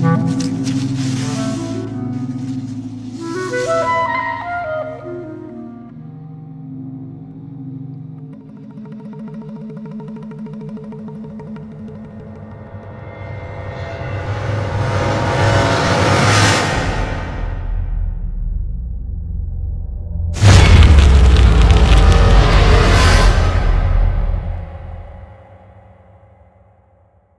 Música